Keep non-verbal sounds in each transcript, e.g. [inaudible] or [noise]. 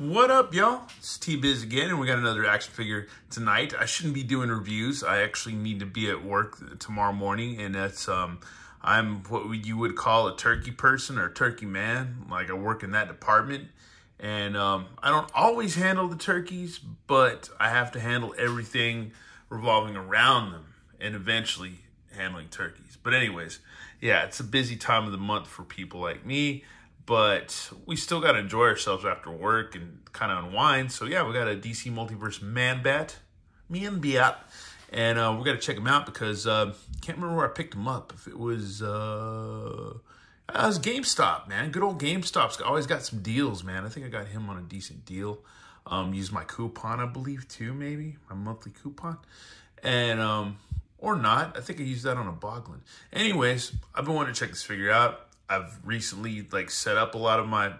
What up, y'all? It's T-Biz again, and we got another action figure tonight. I shouldn't be doing reviews. I actually need to be at work tomorrow morning, and that's, um, I'm what you would call a turkey person or turkey man. Like, I work in that department, and um, I don't always handle the turkeys, but I have to handle everything revolving around them, and eventually handling turkeys. But anyways, yeah, it's a busy time of the month for people like me but we still got to enjoy ourselves after work and kind of unwind. So yeah, we got a DC Multiverse Man Bat, Man Bat, and uh, we got to check him out because uh, can't remember where I picked him up. If it was, uh, it was GameStop, man. Good old GameStop's always got some deals, man. I think I got him on a decent deal. Um, used my coupon, I believe, too, maybe my monthly coupon, and um, or not. I think I used that on a Boglin. Anyways, I've been wanting to check this figure out. I've recently like set up a lot of my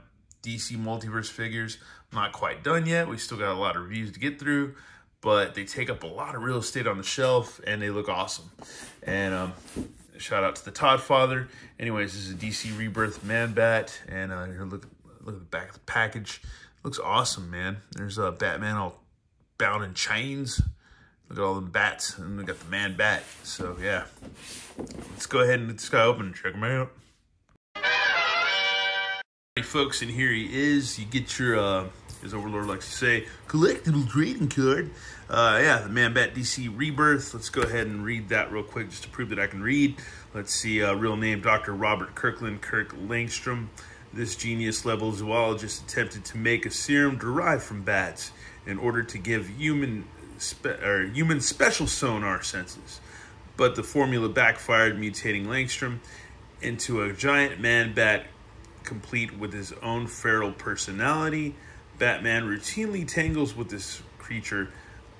DC Multiverse figures. not quite done yet. We still got a lot of reviews to get through, but they take up a lot of real estate on the shelf and they look awesome. And um, shout out to the Todd Father. Anyways, this is a DC Rebirth Man Bat, and uh, here look look at the back of the package. Looks awesome, man. There's a uh, Batman all bound in chains. Look at all the bats, and we got the Man Bat. So yeah, let's go ahead and get this guy open and check him out. Hey folks, and here he is. You get your, uh, as Overlord likes to say, collectible trading card. Uh, yeah, the Man Bat DC Rebirth. Let's go ahead and read that real quick just to prove that I can read. Let's see, uh, real name, Dr. Robert Kirkland Kirk Langstrom. This genius level zoologist attempted to make a serum derived from bats in order to give human, or human special sonar senses. But the formula backfired, mutating Langstrom into a giant man bat complete with his own feral personality, Batman routinely tangles with this creature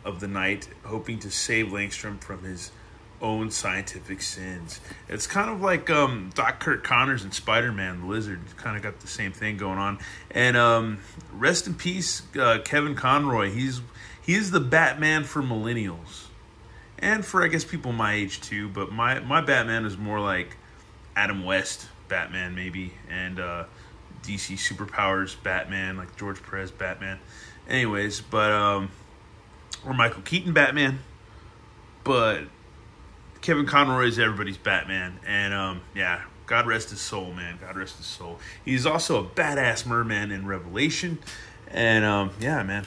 of the night, hoping to save Langstrom from his own scientific sins. It's kind of like um, Doc Curt Connors and Spider-Man, the Lizard. Kind of got the same thing going on. And um, rest in peace, uh, Kevin Conroy. He's he is the Batman for millennials, and for I guess people my age too. But my my Batman is more like Adam West Batman maybe, and uh, DC superpowers Batman, like George Perez Batman. Anyways, but um, or Michael Keaton Batman, but Kevin Conroy is everybody's Batman, and um, yeah, God rest his soul, man. God rest his soul. He's also a badass merman in Revelation, and um, yeah, man.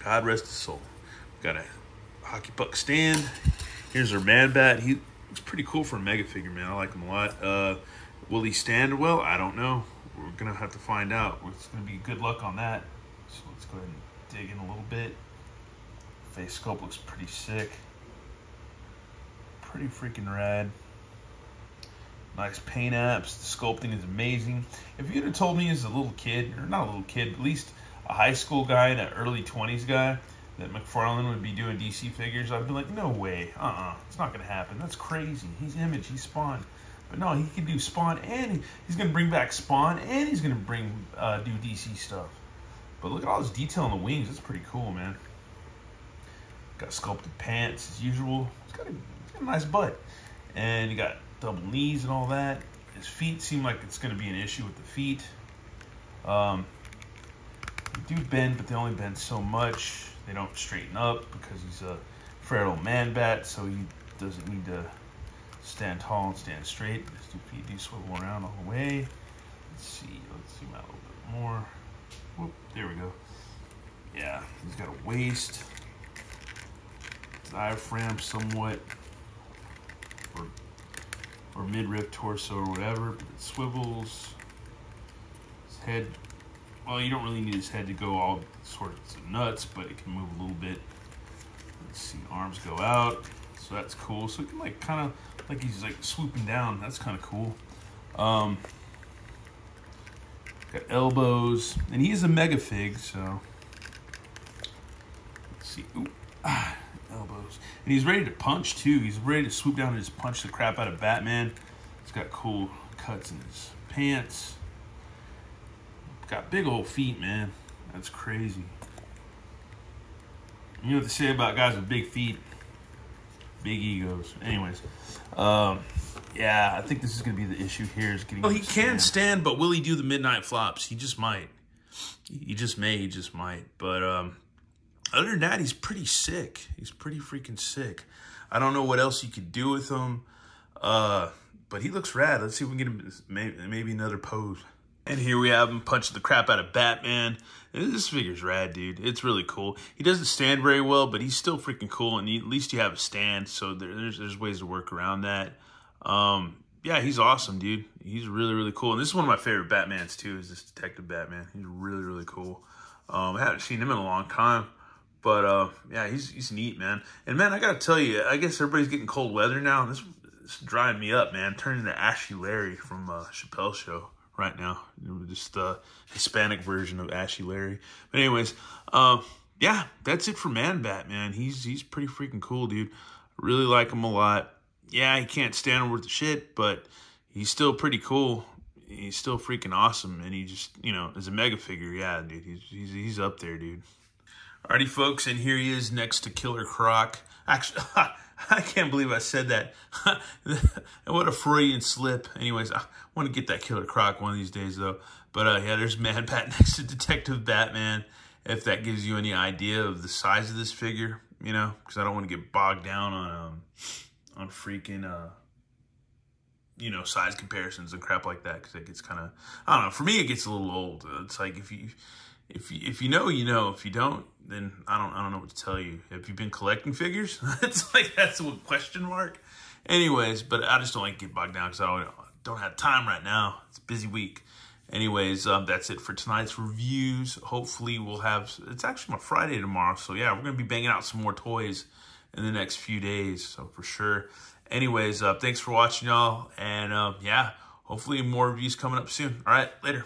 God rest his soul. Got a hockey puck stand. Here's our man bat. He looks pretty cool for a mega figure, man. I like him a lot. Uh, Will he stand well? I don't know. We're going to have to find out. It's going to be good luck on that. So let's go ahead and dig in a little bit. Face sculpt looks pretty sick. Pretty freaking rad. Nice paint apps. The sculpting is amazing. If you'd have told me as a little kid, or not a little kid, at least a high school guy, an early 20s guy, that McFarlane would be doing DC figures, I'd be like, no way. Uh-uh. It's not going to happen. That's crazy. He's Image. He's Spawn. But no, he can do Spawn, and he's going to bring back Spawn, and he's going to bring uh, do DC stuff. But look at all this detail on the wings. That's pretty cool, man. Got sculpted pants as usual. He's got a, he's got a nice butt. And you got double knees and all that. His feet seem like it's going to be an issue with the feet. Um, they do bend, but they only bend so much. They don't straighten up because he's a feral man bat, so he doesn't need to stand tall and stand straight. Two feet do swivel around all the way. Let's see, let's zoom out a little bit more. Whoop, there we go. Yeah, he's got a waist, diaphragm somewhat, or, or midriff torso or whatever, but it swivels. His head, well, you don't really need his head to go all sorts of nuts, but it can move a little bit. Let's see, arms go out, so that's cool. So it can like kind of like he's like swooping down. That's kind of cool. Um, got elbows, and he is a mega fig, so let's see. Ooh, ah, [sighs] elbows, and he's ready to punch too. He's ready to swoop down and just punch the crap out of Batman. He's got cool cuts in his pants. Got big old feet, man. That's crazy. You know what they say about guys with big feet? Big egos. Anyways, um, yeah, I think this is going to be the issue here. Is getting. Well, he can stand. stand, but will he do the midnight flops? He just might. He just may, he just might. But um, other than that, he's pretty sick. He's pretty freaking sick. I don't know what else you could do with him. Uh, but he looks rad. Let's see if we can get him maybe, maybe another pose. And here we have him punching the crap out of Batman. This figure's rad, dude. It's really cool. He doesn't stand very well, but he's still freaking cool. And he, at least you have a stand, so there, there's there's ways to work around that. Um, yeah, he's awesome, dude. He's really really cool. And this is one of my favorite Batmans too. Is this Detective Batman? He's really really cool. Um, I haven't seen him in a long time. But uh, yeah, he's he's neat, man. And man, I gotta tell you, I guess everybody's getting cold weather now. This, this is drying me up, man. Turning to Ashy Larry from uh, Chappelle Show right now. Just the Hispanic version of Ashy Larry. But anyways, uh, yeah, that's it for Man Bat, man. He's he's pretty freaking cool, dude. Really like him a lot. Yeah, he can't stand worth the shit, but he's still pretty cool. He's still freaking awesome, and he just, you know, as a mega figure, yeah, dude, he's he's, he's up there, dude. Alrighty, folks, and here he is next to Killer Croc. Actually, [laughs] I can't believe I said that. [laughs] what a Freudian slip. Anyways, I want to get that Killer Croc one of these days, though. But uh, yeah, there's Man Bat [laughs] next to Detective Batman. If that gives you any idea of the size of this figure, you know, because I don't want to get bogged down on um, on freaking uh, you know, size comparisons and crap like that. Because it gets kind of, I don't know. For me, it gets a little old. It's like if you if you, if you know, you know. If you don't, then I don't I don't know what to tell you. Have you been collecting figures? [laughs] it's like that's a question mark. Anyways, but I just don't like to get bogged down because I don't, have time right now. It's a busy week. Anyways, um, that's it for tonight's reviews. Hopefully, we'll have. It's actually my Friday tomorrow, so yeah, we're gonna be banging out some more toys in the next few days. So for sure. Anyways, uh, thanks for watching, y'all, and uh, yeah, hopefully more reviews coming up soon. All right, later.